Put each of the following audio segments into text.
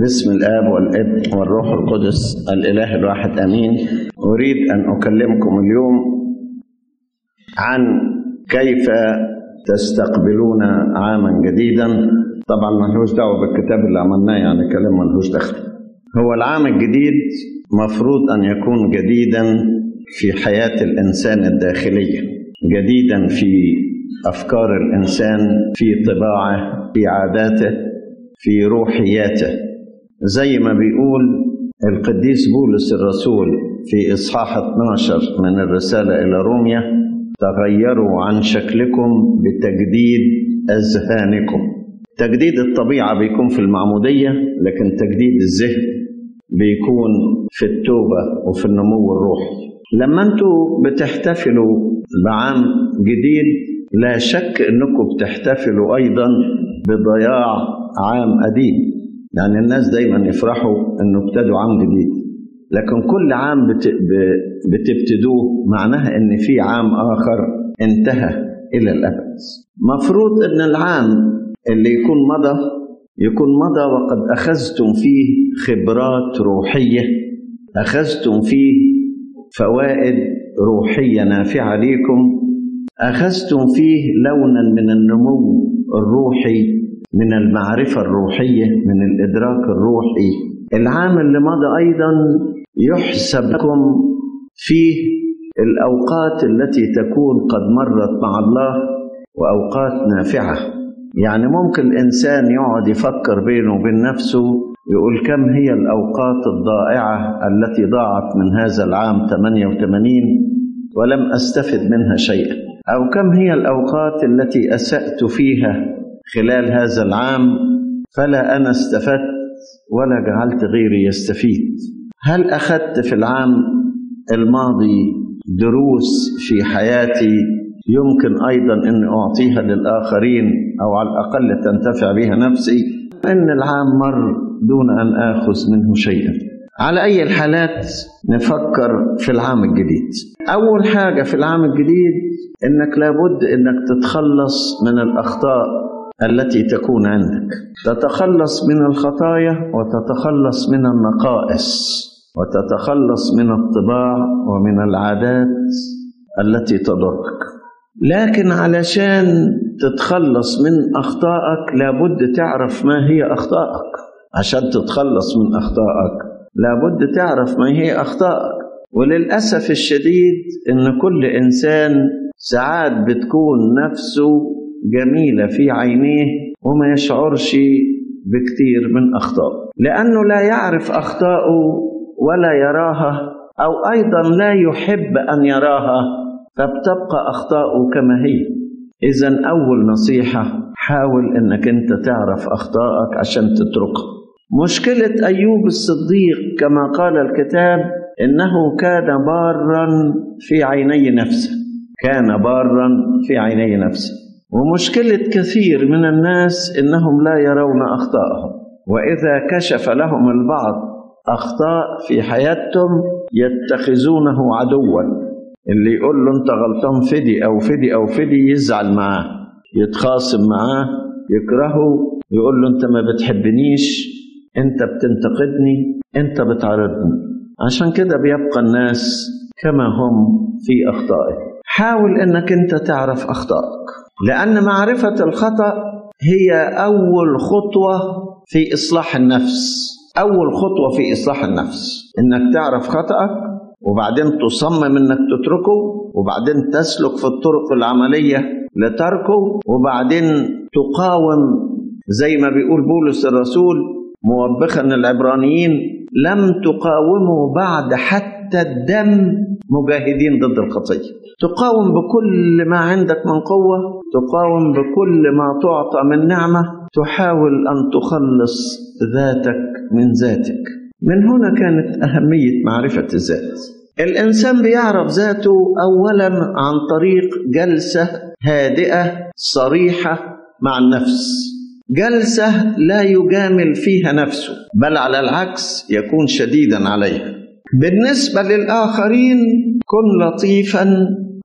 باسم الآب والابن والروح القدس الإله الواحد آمين. أريد أن أكلمكم اليوم عن كيف تستقبلون عاما جديدا. طبعا ملهوش دعوة بالكتاب اللي عملناه يعني كلام ملهوش دخل. هو العام الجديد مفروض أن يكون جديدا في حياة الإنسان الداخلية جديدا في أفكار الإنسان في طباعه في عاداته في روحياته. زي ما بيقول القديس بولس الرسول في إصحاح 12 من الرسالة إلى روميا تغيروا عن شكلكم بتجديد أذهانكم. تجديد الطبيعة بيكون في المعمودية لكن تجديد الذهن بيكون في التوبة وفي النمو الروحي. لما أنتوا بتحتفلوا بعام جديد لا شك إنكم بتحتفلوا أيضا بضياع عام قديم. يعني الناس دايما يفرحوا إنه ابتدوا عام جديد. لكن كل عام بت... بتبتدوه معناها إن في عام آخر انتهى إلى الأبد. مفروض إن العام اللي يكون مضى يكون مضى وقد أخذتم فيه خبرات روحية أخذتم فيه فوائد روحية نافعة ليكم أخذتم فيه لونا من النمو الروحي من المعرفة الروحية من الإدراك الروحي. العام اللي مضى أيضا يحسب لكم فيه الأوقات التي تكون قد مرت مع الله وأوقات نافعة. يعني ممكن الإنسان يقعد يفكر بينه وبين نفسه يقول كم هي الأوقات الضائعة التي ضاعت من هذا العام 88 ولم أستفد منها شيئا. أو كم هي الأوقات التي أسأت فيها خلال هذا العام فلا أنا استفدت ولا جعلت غيري يستفيد. هل أخذت في العام الماضي دروس في حياتي يمكن أيضا أن أعطيها للآخرين أو على الأقل تنتفع بها نفسي؟ أن العام مر دون أن آخذ منه شيئا. على أي الحالات نفكر في العام الجديد. أول حاجة في العام الجديد أنك لابد أنك تتخلص من الأخطاء التي تكون عندك. تتخلص من الخطايا وتتخلص من النقائص وتتخلص من الطباع ومن العادات التي تضرك. لكن علشان تتخلص من أخطائك لابد تعرف ما هي أخطائك. عشان تتخلص من أخطائك لابد تعرف ما هي أخطائك. وللأسف الشديد إن كل إنسان ساعات بتكون نفسه جميلة في عينيه وما يشعرش بكثير من أخطائه لأنه لا يعرف أخطائه ولا يراها أو أيضا لا يحب أن يراها فبتبقى أخطاؤه كما هي. إذا أول نصيحة حاول أنك أنت تعرف أخطائك عشان تتركها مشكلة أيوب الصديق كما قال الكتاب إنه كان بارا في عيني نفسه. كان بارا في عيني نفسه. ومشكلة كثير من الناس إنهم لا يرون أخطاءهم. وإذا كشف لهم البعض أخطاء في حياتهم يتخذونه عدوا. اللي يقول له أنت غلطان فدي أو فدي أو فدي يزعل معاه يتخاصم معاه يكرهه. يقول له أنت ما بتحبنيش أنت بتنتقدني أنت بتعارضني. عشان كده بيبقى الناس كما هم في أخطائهم. حاول أنك أنت تعرف أخطائك. لأن معرفة الخطأ هي أول خطوة في إصلاح النفس. أول خطوة في إصلاح النفس. إنك تعرف خطأك وبعدين تصمم إنك تتركه وبعدين تسلك في الطرق العملية لتركه وبعدين تقاوم زي ما بيقول بولس الرسول موبخا العبرانيين لم تقاوموا بعد حتى الدم مجاهدين ضد الخطيه تقاوم بكل ما عندك من قوة تقاوم بكل ما تعطى من نعمة تحاول أن تخلص ذاتك من ذاتك. من هنا كانت أهمية معرفة الذات. الإنسان بيعرف ذاته اولا عن طريق جلسة هادئة صريحة مع النفس. جلسة لا يجامل فيها نفسه بل على العكس يكون شديدا عليها. بالنسبة للآخرين كن لطيفا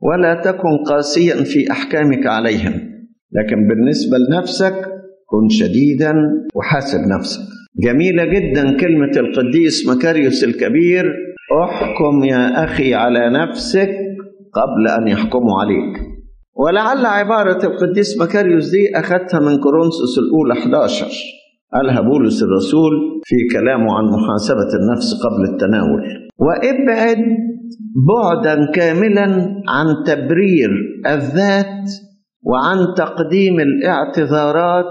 ولا تكن قاسيا في أحكامك عليهم. لكن بالنسبة لنفسك كن شديدا وحاسب نفسك. جميلة جدا كلمة القديس مكاريوس الكبير أحكم يا أخي على نفسك قبل أن يحكموا عليك. ولعل عبارة القديس مكاريوس دي أخذتها من كورنثوس الأولى 11 قالها بولس الرسول في كلامه عن محاسبة النفس قبل التناول. وابعد بعدا كاملا عن تبرير الذات وعن تقديم الاعتذارات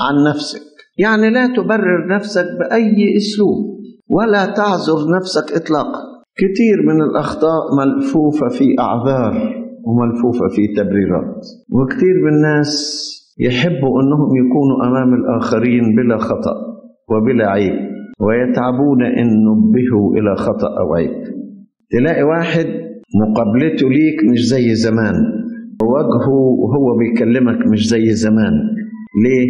عن نفسك. يعني لا تبرر نفسك بأي أسلوب ولا تعذر نفسك إطلاقا. كثير من الأخطاء ملفوفة في أعذار. وملفوفة في تبريرات. وكثير من الناس يحبوا أنهم يكونوا أمام الآخرين بلا خطأ وبلا عيب ويتعبون إن نبهوا إلى خطأ أو عيب. تلاقي واحد مقابلته ليك مش زي زمان وجهه وهو بيكلمك مش زي زمان. ليه؟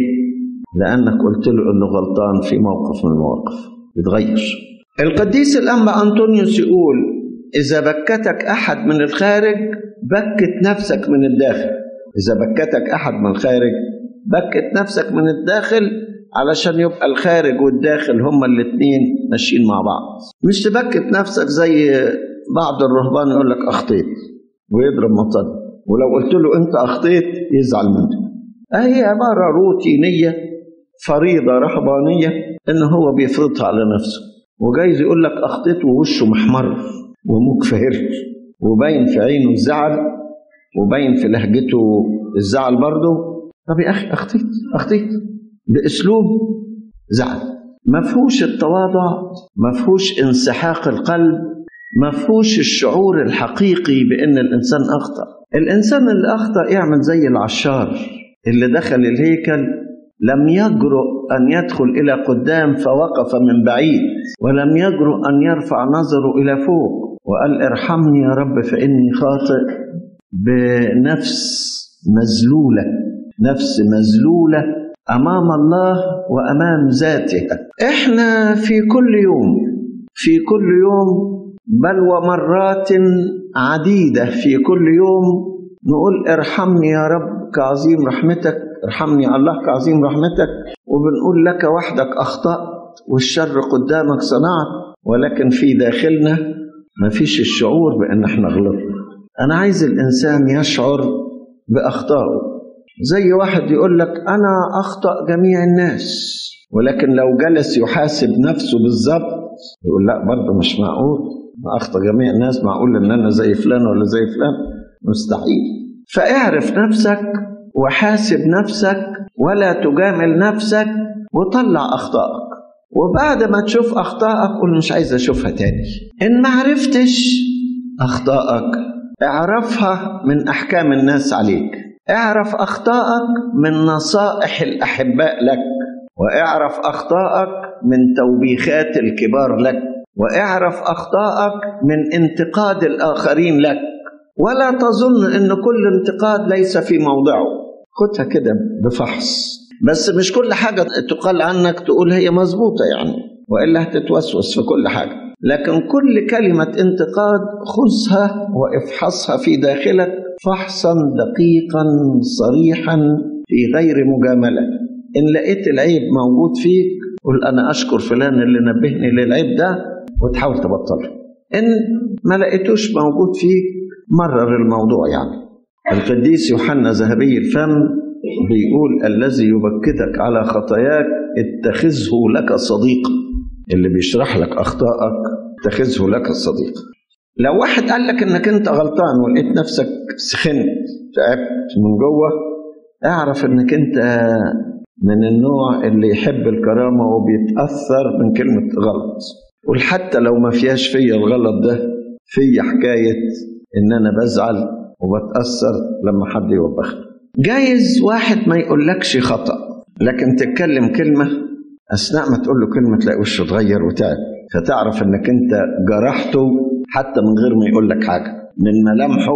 لأنك قلت له إنه غلطان في موقف من المواقف. يتغير القديس الأنبا أنطونيوس يقول إذا بكتك أحد من الخارج بكت نفسك من الداخل. إذا بكتك أحد من الخارج بكت نفسك من الداخل علشان يبقى الخارج والداخل هما الاتنين ماشيين مع بعض. مش تبكت نفسك زي بعض الرهبان يقول لك أخطيت ويضرب مطر ولو قلت له أنت أخطيت يزعل منك. هي عبارة روتينية فريضة رهبانية إن هو بيفرضها على نفسه. وجايز يقول لك أخطيت ووشه محمر. ومكفهر وباين في عينه الزعل وباين في لهجته الزعل برضه. طب يا أخي اخطيت اخطيت بأسلوب زعل. ما فيهوش التواضع ما فيهوش انسحاق القلب ما فيهوش الشعور الحقيقي بأن الإنسان أخطأ. الإنسان اللي أخطأ يعمل زي العشار اللي دخل الهيكل لم يجرؤ أن يدخل إلى قدام فوقف من بعيد ولم يجرؤ أن يرفع نظره إلى فوق. وقال ارحمني يا رب فإني خاطئ بنفس مذلولة نفس مذلولة أمام الله وأمام ذاتها إحنا في كل يوم في كل يوم بل ومرات عديدة في كل يوم نقول ارحمني يا رب كعظيم رحمتك ارحمني الله كعظيم رحمتك وبنقول لك وحدك أخطأت والشر قدامك صنعت ولكن في داخلنا ما فيش الشعور بأن إحنا غلطنا. أنا عايز الإنسان يشعر بأخطائه. زي واحد يقول لك أنا أخطأ جميع الناس ولكن لو جلس يحاسب نفسه بالظبط يقول لا برضه مش معقول. ما أخطأ جميع الناس معقول إن أنا زي فلان ولا زي فلان؟ مستحيل. فاعرف نفسك وحاسب نفسك ولا تجامل نفسك وطلع أخطائك. وبعد ما تشوف أخطائك قول مش عايز أشوفها تاني. إن ما عرفتش أخطائك اعرفها من أحكام الناس عليك. اعرف أخطائك من نصائح الأحباء لك. واعرف أخطائك من توبيخات الكبار لك. واعرف أخطائك من انتقاد الآخرين لك. ولا تظن إن كل انتقاد ليس في موضعه. خدها كده بفحص. بس مش كل حاجة تقال عنك تقول هي مظبوطة يعني وإلا هتتوسوس في كل حاجة. لكن كل كلمة انتقاد خذها وافحصها في داخلك فحصا دقيقا صريحا في غير مجاملة. إن لقيت العيب موجود فيك قل أنا أشكر فلان اللي نبهني للعيب ده وتحاول تبطله إن ما لقيتوش موجود فيك مرر الموضوع يعني. القديس يوحنا ذهبي الفم بيقول الذي يبكتك على خطاياك اتخذه لك صديقا اللي بيشرح لك أخطائك اتخذه لك الصديق لو واحد قال لك إنك أنت غلطان ولقيت نفسك سخنت تعبت من جوه اعرف إنك أنت من النوع اللي يحب الكرامة وبيتأثر من كلمة غلط. قول حتى لو ما فيهاش فيا الغلط ده في حكاية إن أنا بزعل وبتأثر لما حد يوبخني. جايز واحد ما يقولكش خطأ لكن تتكلم كلمة أثناء ما تقول له كلمة تلاقي وشه اتغير وتعب. فتعرف إنك أنت جرحته حتى من غير ما يقول لك حاجة. من ملامحه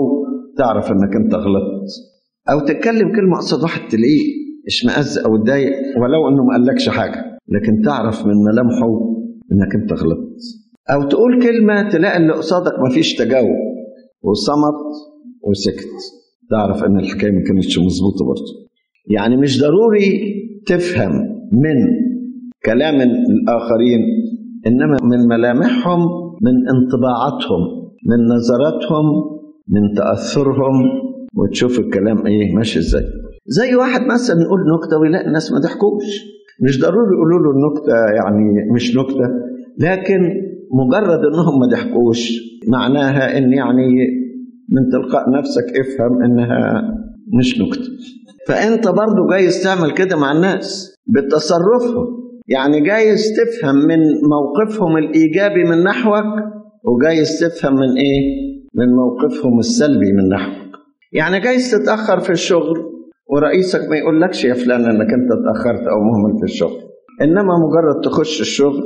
تعرف إنك أنت غلطت. أو تتكلم كلمة قصاد واحد تلاقيه اشمئز أو اتضايق ولو إنه ما قالكش حاجة. لكن تعرف من ملامحه إنك أنت غلطت. أو تقول كلمة تلاقي اللي قصادك ما فيش تجاوب. وصمت وسكت. تعرف أن الحكاية ما كانتش مظبوطة برضه. يعني مش ضروري تفهم من كلام الآخرين إنما من ملامحهم من انطباعاتهم من نظراتهم من تأثرهم وتشوف الكلام إيه ماشي إزاي. زي واحد مثلا يقول نكتة ويلاقي الناس ما ضحكوش مش ضروري يقولوا له النكتة يعني مش نكتة لكن مجرد إنهم ما ضحكوش معناها إن يعني من تلقاء نفسك افهم انها مش نكتة. فانت برضو جايز تعمل كده مع الناس بتصرفهم. يعني جايز تفهم من موقفهم الإيجابي من نحوك وجايز تفهم من إيه؟ من موقفهم السلبي من نحوك. يعني جايز تتأخر في الشغل ورئيسك ما يقولكش يا فلان إنك أنت اتأخرت أو مهمل في الشغل. إنما مجرد تخش الشغل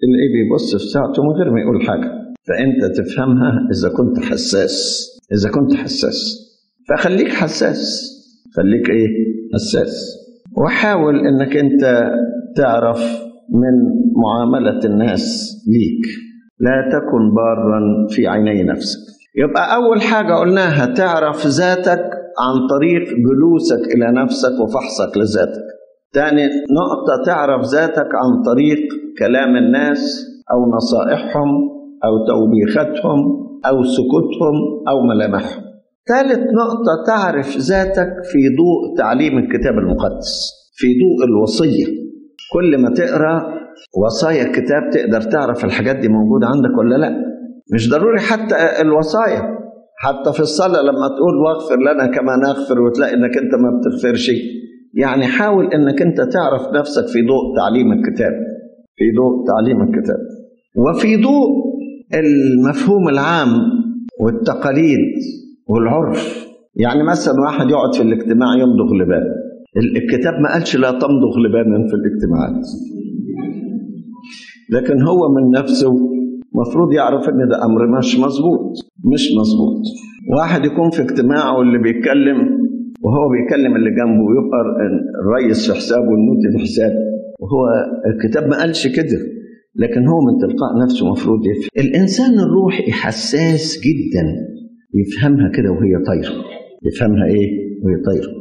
تلاقيه بيبص في ساعته من غير ما يقول حاجة. فأنت تفهمها إذا كنت حساس. إذا كنت حساس. فخليك حساس. خليك إيه؟ حساس. وحاول إنك أنت تعرف من معاملة الناس ليك. لا تكن بارا في عيني نفسك. يبقى أول حاجة قلناها تعرف ذاتك عن طريق جلوسك إلى نفسك وفحصك لذاتك. تاني نقطة تعرف ذاتك عن طريق كلام الناس أو نصائحهم أو توبيختهم أو سكوتهم أو ملامحهم ثالث نقطة تعرف ذاتك في ضوء تعليم الكتاب المقدس في ضوء الوصية. كل ما تقرأ وصايا الكتاب تقدر تعرف الحاجات دي موجودة عندك ولا لأ. مش ضروري حتى الوصايا. حتى في الصلاة لما تقول واغفر لنا كما نغفر وتلاقي إنك أنت ما بتغفرش. يعني حاول إنك أنت تعرف نفسك في ضوء تعليم الكتاب. في ضوء تعليم الكتاب. وفي ضوء المفهوم العام والتقاليد والعرف. يعني مثلا واحد يقعد في الاجتماع يمضغ لبان الكتاب ما قالش لا تمضغ لبانا في الاجتماعات لكن هو من نفسه مفروض يعرف إن ده أمر مش مظبوط. مش مظبوط. واحد يكون في اجتماع واللي بيتكلم وهو بيكلم اللي جنبه ويبقى الرئيس في حسابه والنوتي في حساب وهو الكتاب ما قالش كده. لكن هو من تلقاء نفسه مفروض يفهم. الإنسان الروحي حساس جدا يفهمها كده وهي طايرة. يفهمها إيه؟ وهي طايرة.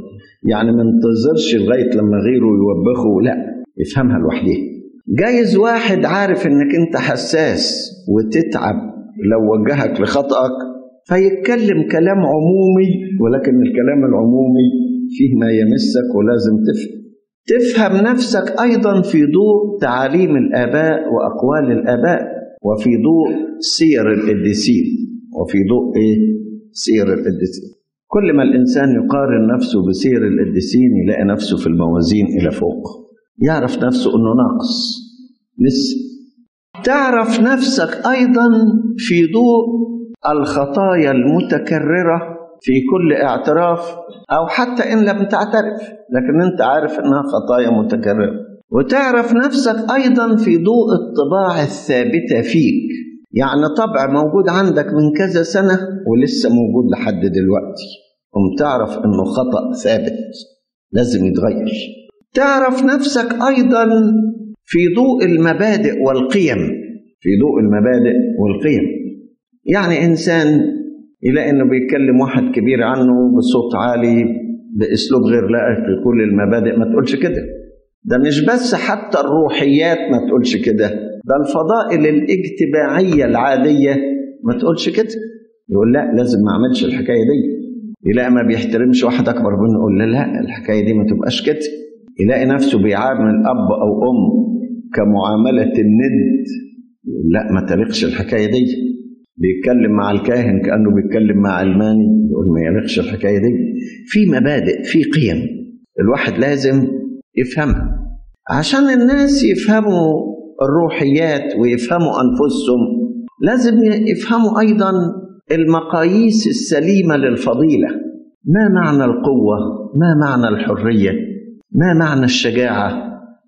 يعني ما انتظرش لغاية لما غيره يوبخه لا يفهمها لوحدها جايز واحد عارف إنك أنت حساس وتتعب لو وجهك لخطأك فيتكلم كلام عمومي ولكن الكلام العمومي فيه ما يمسك ولازم تفهم. تفهم نفسك أيضا في ضوء تعاليم الآباء وأقوال الآباء وفي ضوء سير القديسين. وفي ضوء إيه؟ سير القديسين. كل ما الإنسان يقارن نفسه بسير القديسين يلاقي نفسه في الموازين إلى فوق. يعرف نفسه إنه ناقص لسه. تعرف نفسك أيضا في ضوء الخطايا المتكررة في كل اعتراف أو حتى إن لم تعترف لكن أنت عارف إنها خطايا متكررة. وتعرف نفسك أيضا في ضوء الطباع الثابتة فيك. يعني طبع موجود عندك من كذا سنة ولسه موجود لحد دلوقتي. قم تعرف إنه خطأ ثابت لازم يتغير. تعرف نفسك أيضا في ضوء المبادئ والقيم. في ضوء المبادئ والقيم. يعني إنسان يلاقي أنه بيتكلم واحد كبير عنه بصوت عالي بأسلوب غير لائق بكل المبادئ. ما تقولش كده. ده مش بس حتى الروحيات ما تقولش كده ده الفضائل الاجتماعية العادية ما تقولش كده. يقول لا لازم ما أعملش الحكاية دي. يلاقي ما بيحترمش واحد أكبر منه يقول له لا الحكاية دي ما تبقاش كده. يلاقي نفسه بيعامل أب أو أم كمعاملة الند لا ما تاريخش الحكاية دي. بيتكلم مع الكاهن كأنه بيتكلم مع علماني يقول ما ياريخش الحكاية دي. في مبادئ في قيم الواحد لازم يفهمها. عشان الناس يفهموا الروحيات ويفهموا أنفسهم لازم يفهموا أيضا المقاييس السليمة للفضيلة. ما معنى القوة؟ ما معنى الحرية؟ ما معنى الشجاعة؟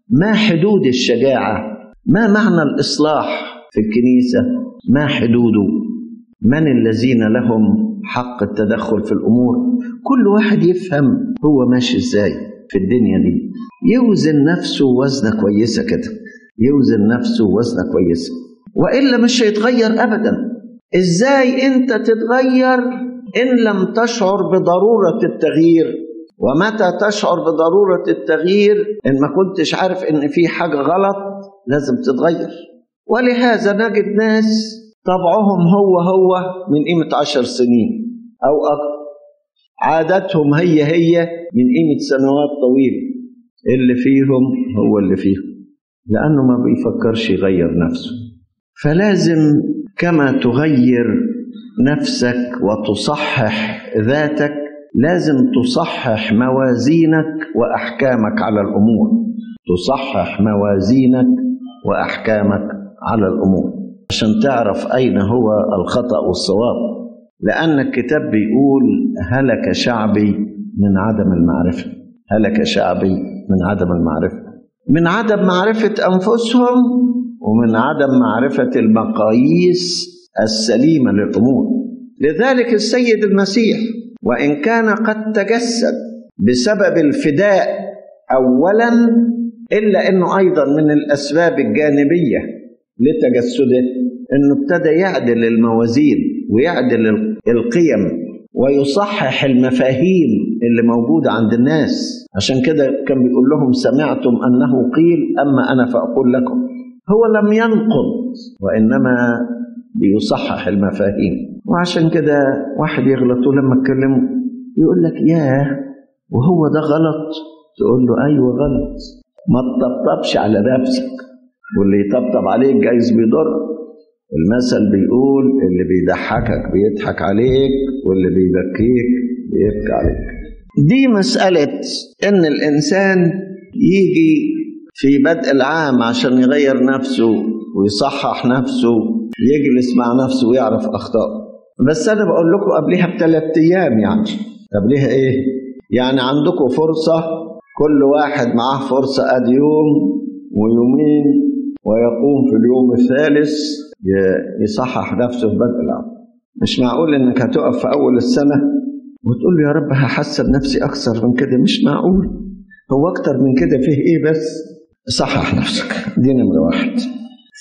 ما حدود الشجاعة؟ ما معنى الإصلاح في الكنيسة؟ ما حدوده من الذين لهم حق التدخل في الأمور؟ كل واحد يفهم هو ماشي إزاي في الدنيا دي. يوزن نفسه وزنه كويسة كده. يوزن نفسه وزنه كويسة. وإلا مش هيتغير ابدا. إزاي أنت تتغير إن لم تشعر بضرورة التغيير؟ ومتى تشعر بضرورة التغيير؟ إن ما كنتش عارف إن في حاجة غلط لازم تتغير. ولهذا نجد ناس طبعهم هو هو من قيمة عشر سنين أو أكثر. عاداتهم هي هي من قيمة سنوات طويلة. اللي فيهم هو اللي فيهم. لأنه ما بيفكرش يغير نفسه. فلازم كما تغير نفسك وتصحح ذاتك لازم تصحح موازينك وأحكامك على الأمور. تصحح موازينك وأحكامك. على الأمور عشان تعرف أين هو الخطأ والصواب. لأن الكتاب بيقول هلك شعبي من عدم المعرفة. هلك شعبي من عدم المعرفة. من عدم معرفة أنفسهم ومن عدم معرفة المقاييس السليمة للأمور. لذلك السيد المسيح وإن كان قد تجسد بسبب الفداء أولا إلا أنه أيضا من الأسباب الجانبية. لتجسده أنه ابتدى يعدل الموازين ويعدل القيم ويصحح المفاهيم اللي موجودة عند الناس. عشان كده كان بيقول لهم سمعتم أنه قيل أما أنا فأقول لكم. هو لم ينقض وإنما بيصحح المفاهيم. وعشان كده واحد يغلط ولما تكلمه يقول لك ياه وهو ده غلط؟ تقول له أيوه غلط. ما تطبطبش على نفسك. واللي يطبطب عليك جايز بيضر. المثل بيقول اللي بيضحكك بيضحك عليك واللي بيبكيك بيبكي عليك. دي مسألة إن الإنسان يجي في بدء العام عشان يغير نفسه ويصحح نفسه يجلس مع نفسه ويعرف أخطاءه بس أنا بقول لكم قبلها بثلاث أيام يعني. قبلها إيه؟ يعني عندكم فرصة كل واحد معاه فرصة أدي يوم ويومين ويقوم في اليوم الثالث يصحح نفسه بدء العام مش معقول إنك هتقف في أول السنة وتقول له يا رب هحسن نفسي أكثر من كده؟ مش معقول. هو أكتر من كده فيه إيه بس؟ صحح نفسك. دي نمرة واحد.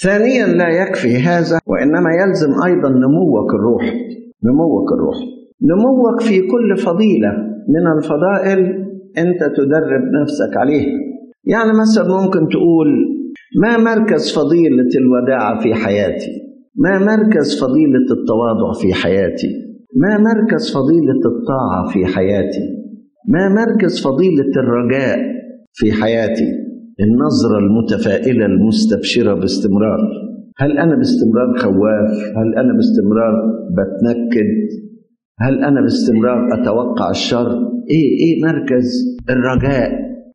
ثانيا لا يكفي هذا وإنما يلزم أيضا نموك الروحي نموك الروحي نموك في كل فضيلة من الفضائل أنت تدرب نفسك عليها. يعني مثلا ممكن تقول ما مركز فضيلة الوداعة في حياتي؟ ما مركز فضيلة التواضع في حياتي؟ ما مركز فضيلة الطاعة في حياتي؟ ما مركز فضيلة الرجاء في حياتي؟ النظرة المتفائلة المستبشرة باستمرار هل أنا باستمرار خواف؟ هل أنا باستمرار بتنكد؟ هل أنا باستمرار أتوقع الشر؟ إيه إيه مركز الرجاء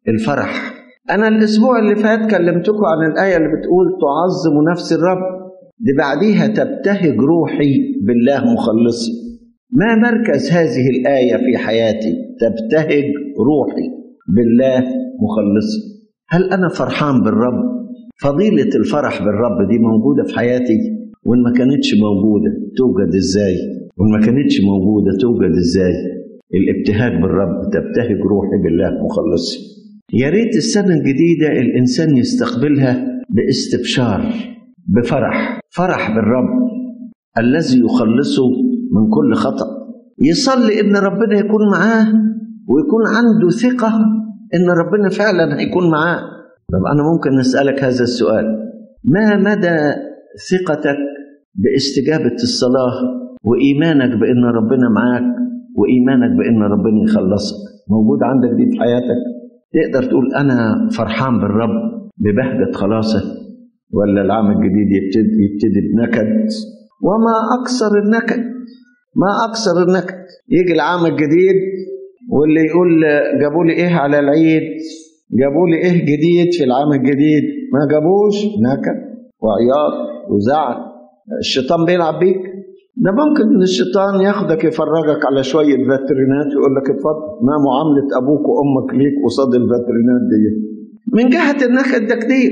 الفرح أنا الأسبوع اللي فات كلمتكم عن الآية اللي بتقول تعظم نفس الرب. دي بعديها تبتهج روحي بالله مخلصي. ما مركز هذه الآية في حياتي؟ تبتهج روحي بالله مخلصي. هل أنا فرحان بالرب؟ فضيلة الفرح بالرب دي موجودة في حياتي؟ وإن ما كانتش موجودة توجد إزاي؟ وإن ما كانتش موجودة توجد إزاي؟ الابتهاج بالرب تبتهج روحي بالله مخلصي. يا ريت السنة الجديدة الإنسان يستقبلها باستبشار بفرح فرح بالرب الذي يخلصه من كل خطأ. يصلي إن ربنا يكون معاه ويكون عنده ثقة إن ربنا فعلا هيكون معاه. طب أنا ممكن نسألك هذا السؤال. ما مدى ثقتك باستجابة الصلاة وإيمانك بأن ربنا معاك وإيمانك بأن ربنا يخلصك؟ موجود عندك دي في حياتك؟ تقدر تقول أنا فرحان بالرب ببهجة خلاصه ولا العام الجديد يبتدي, يبتدي بنكد؟ وما أكثر النكد؟ ما أكثر النكد. يجي العام الجديد واللي يقول جابوا لي إيه على العيد؟ جابوا لي إيه جديد في العام الجديد؟ ما جابوش. نكد وعياط وزعل. الشيطان بيلعب بيك. ده ممكن إن الشيطان ياخدك يفرجك على شوية فاترينات ويقول لك اتفضل. ما معاملة أبوك وأمك ليك قصاد الفاترينات دي. من جهة النكد ده كتير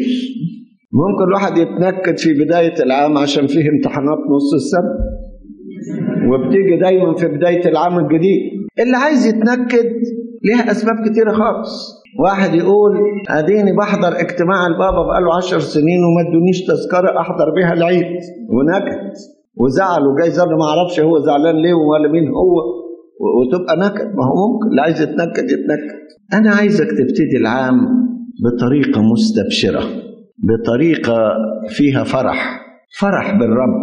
ممكن الواحد يتنكد في بداية العام عشان فيه امتحانات نص السنة. وبتيجي دايما في بداية العام الجديد. اللي عايز يتنكد ليها أسباب كتيرة خالص. واحد يقول أديني بحضر اجتماع البابا بقاله عشر سنين وما ادونيش تذكرة أحضر بيها العيد. ونكد. وزعل وجايز أنا ما أعرفش هو زعلان ليه ولا مين هو. وتبقى نكد. ما هو ممكن. اللي عايز يتنكد يتنكد. أنا عايزك تبتدي العام بطريقة مستبشرة بطريقة فيها فرح. فرح بالرب.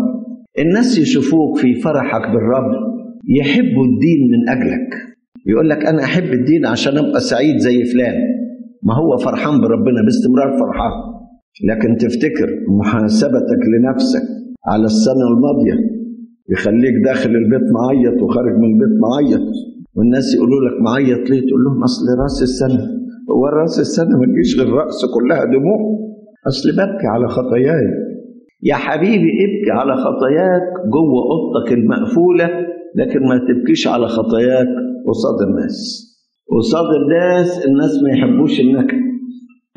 الناس يشوفوك في فرحك بالرب. يحبوا الدين من أجلك. يقول لك أنا أحب الدين عشان أبقى سعيد زي فلان. ما هو فرحان بربنا باستمرار فرحان. لكن تفتكر محاسبتك لنفسك على السنة الماضية. يخليك داخل البيت معيط وخارج من البيت معيط. والناس يقولوا لك معيط ليه؟ تقول لهم أصل رأس السنة. هو رأس السنة ما تجيش غير رأس كلها دموع. أصل ببكي على خطاياي. يا حبيبي ابكي على خطاياك. جوه أوضتك المقفولة. لكن ما تبكيش على خطاياك. قصاد الناس. قصاد الناس الناس ما يحبوش النكد.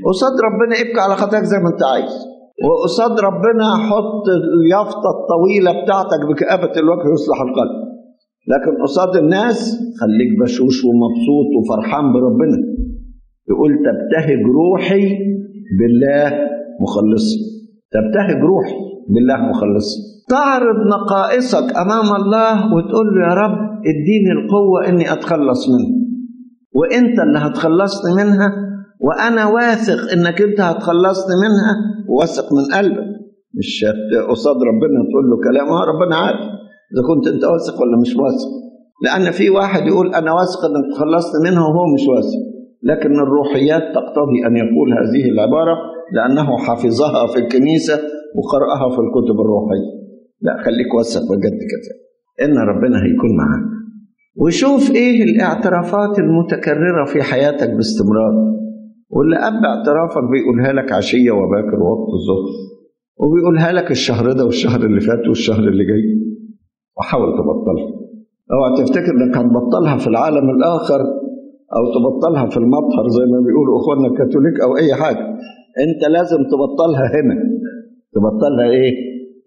قصاد ربنا ابكي على خطاياك زي ما انت عايز. وقصاد ربنا حط اليافطة الطويلة بتاعتك بكآبة الوجه يصلح القلب. لكن قصاد الناس خليك بشوش ومبسوط وفرحان بربنا. يقول تبتهج روحي بالله مخلصي تبتهج روحي بالله مخلصي تعرض نقائصك أمام الله وتقول له يا رب اديني القوة إني أتخلص منها. وإنت اللي هتخلصني منها وأنا واثق إنك أنت هتخلصني منها واثق من قلبك. مش قصاد ربنا تقول له كلام آه ربنا عارف إذا كنت أنت واثق ولا مش واثق. لأن في واحد يقول أنا واثق إنك تخلصت منها وهو مش واثق. لكن الروحيات تقتضي أن يقول هذه العبارة لأنه حفظها في الكنيسة وقرأها في الكتب الروحية. لا خليك واثق بجد كده. إن ربنا هيكون معاك. وشوف إيه الاعترافات المتكررة في حياتك باستمرار. واللي قبل اعترافك بيقولها لك عشية وباكر وقت الظهر وبيقولها لك الشهر ده والشهر اللي فات والشهر اللي جاي. وحاول تبطلها. اوعى تفتكر إنك هتبطلها في العالم الآخر أو تبطلها في المبحر زي ما بيقولوا إخواننا الكاثوليك أو أي حاجة. أنت لازم تبطلها هنا. تبطلها إيه؟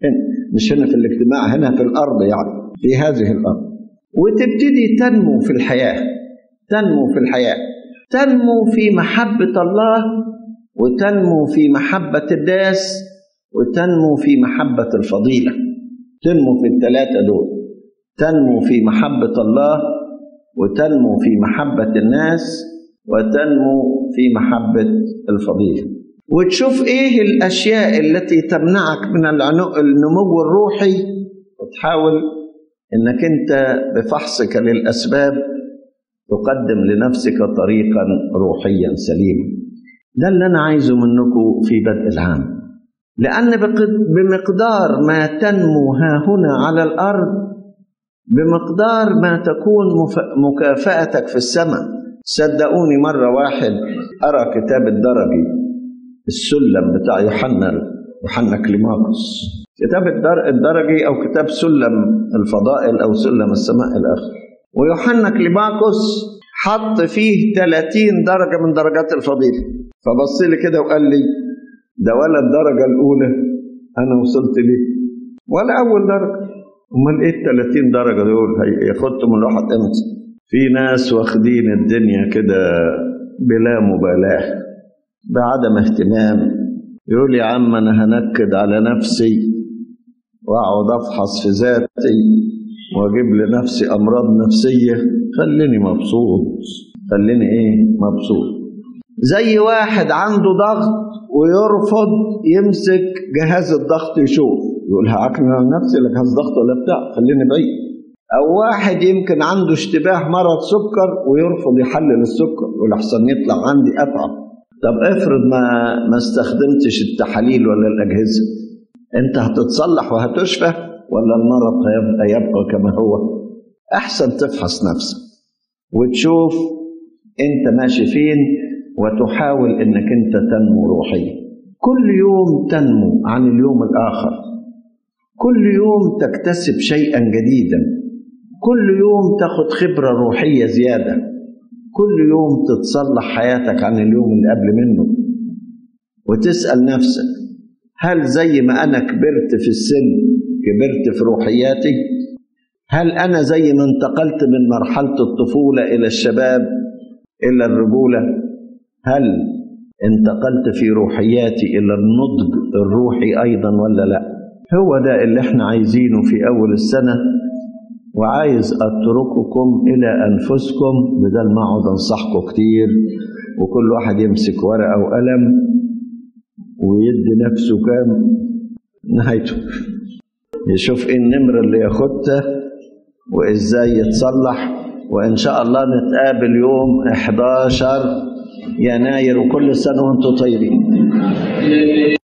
هنا. مش هنا في الاجتماع هنا في الأرض يعني في هذه الأرض. وتبتدي تنمو في الحياة. تنمو في الحياة. تنمو في محبة الله وتنمو في محبة الناس وتنمو في محبة الفضيلة. تنمو في الثلاثة دول. تنمو في محبة الله وتنمو في محبة الناس وتنمو في محبة الفضيلة. وتشوف إيه الأشياء التي تمنعك من النمو الروحي؟ وتحاول إنك أنت بفحصك للأسباب تقدم لنفسك طريقا روحيا سليما. ده اللي أنا عايزه منكم في بدء العام. لأن بمقدار ما تنمو ها هنا على الأرض بمقدار ما تكون مكافأتك في السماء. صدقوني مرة واحد أرى كتاب الدرجي السلم بتاع يوحنا يوحنا كليماكوس. كتاب الدرجي أو كتاب سلم الفضائل أو سلم السماء الآخر ويوحنا كليماكوس حط فيه 30 درجة من درجات الفضيلة. فبص لي كده وقال لي ده ولا الدرجة الأولى أنا وصلت ليه؟ ولا أول درجة. أمال إيه ال 30 درجة دول؟ ياخدهم الواحد إمتى؟ في ناس واخدين الدنيا كده بلا مبالاة بعدم اهتمام. يقول يا عم أنا هنكد على نفسي وأقعد أفحص في ذاتي واجيب لنفسي أمراض نفسية خليني مبسوط. خليني إيه؟ مبسوط. زي واحد عنده ضغط ويرفض يمسك جهاز الضغط يشوف. يقول هاكل على نفسي لا جهاز ضغط ولا بتاع؟ خليني بعيد. أو واحد يمكن عنده اشتباه مرض سكر ويرفض يحلل السكر يقول أحسن يطلع عندي أتعب. طب افرض ما ما استخدمتش التحاليل ولا الأجهزة. أنت هتتصلح وهتشفى. ولا المرض هيبقى يبقى كما هو. أحسن تفحص نفسك وتشوف أنت ماشي فين وتحاول إنك أنت تنمو روحيا. كل يوم تنمو عن اليوم الآخر. كل يوم تكتسب شيئا جديدا. كل يوم تاخد خبرة روحية زيادة. كل يوم تتصلح حياتك عن اليوم اللي قبل منه. وتسأل نفسك هل زي ما أنا كبرت في السن كبرت في روحياتي؟ هل أنا زي ما انتقلت من مرحلة الطفولة إلى الشباب إلى الرجولة؟ هل انتقلت في روحياتي إلى النضج الروحي أيضا ولا لا؟ هو ده اللي إحنا عايزينه في أول السنة وعايز أترككم إلى أنفسكم بدل ما أقعد أنصحكم كتير وكل واحد يمسك ورقة وقلم ويدي نفسه كام؟ نهايته. يشوف إيه النمرة اللي ياخدها وإزاي يتصلح. وإن شاء الله نتقابل يوم 11 يناير وكل سنة وأنتم طيبين.